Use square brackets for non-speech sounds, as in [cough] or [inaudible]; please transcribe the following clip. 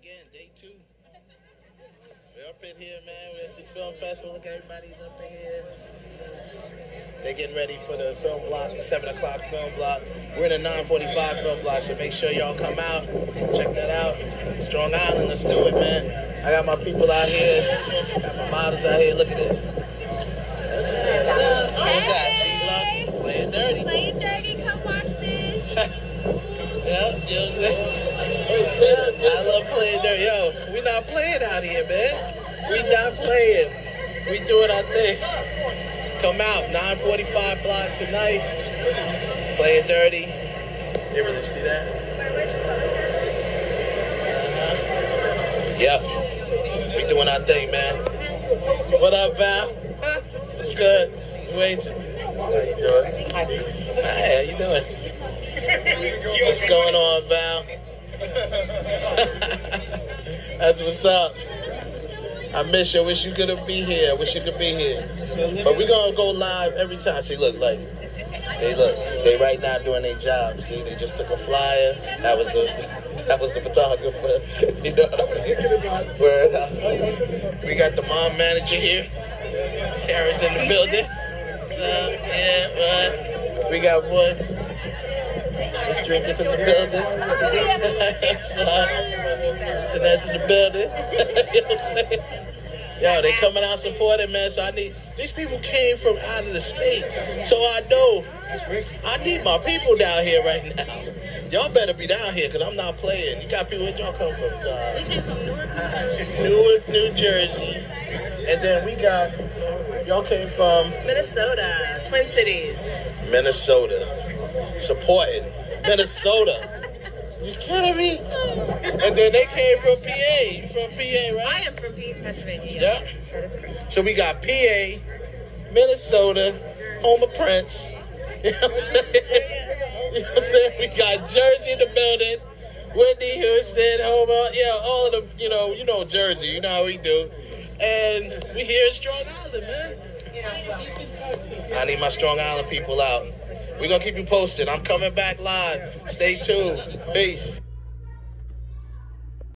again, day two. We're up in here, man. We're at this film festival. Look, everybody's up in here. They're getting ready for the film block, the 7 o'clock film block. We're in a 945 film block, so make sure y'all come out. Check that out. Strong Island, let's do it, man. I got my people out here. Got my models out here. Look at this. You know what I'm saying? I love playing dirty. Yo, we not playing out here, man. We not playing. We doing our thing. Come out, 945 block tonight. Playing dirty. You really see that? Uh-huh. Yep. We doing our thing, man. What up, Val? What's good? Wait. How you doing? Hi, how you doing? What's going on, Val? [laughs] That's what's up. I miss you. Wish you could be here. Wish you could be here. But we're gonna go live every time. See, look, like they look. They right now doing their job. See, they just took a flyer. That was the [laughs] that was the photographer. [laughs] You know what I mean? Word. We got the mom manager here. Karen's in the building. So, yeah, but we got one. This drink is in the building. Tonight's in the building. you know what I'm saying? Yo, they coming out supporting, man. So I need these people came from out of the state. So I know I need my people down here right now. Y'all better be down here because I'm not playing. You got people where y'all come from? Uh, Newark, New Jersey. And then we got y'all came from Minnesota, Twin Cities. Minnesota. Supporting. Minnesota. You kidding me? And then they came from PA. You from PA, right? I am from Pennsylvania. Yeah. yes. That is correct. So we got PA, Minnesota, home of Prince. [laughs] You know what I'm saying? You know what I'm saying? We got Jersey in the building. Whitney Houston, home of, yeah, all of them, you know, you know Jersey, you know how we do. And we here in Strong Island, man. I need my Strong Island people out. We're gonna keep you posted. I'm coming back live. Stay tuned. Peace.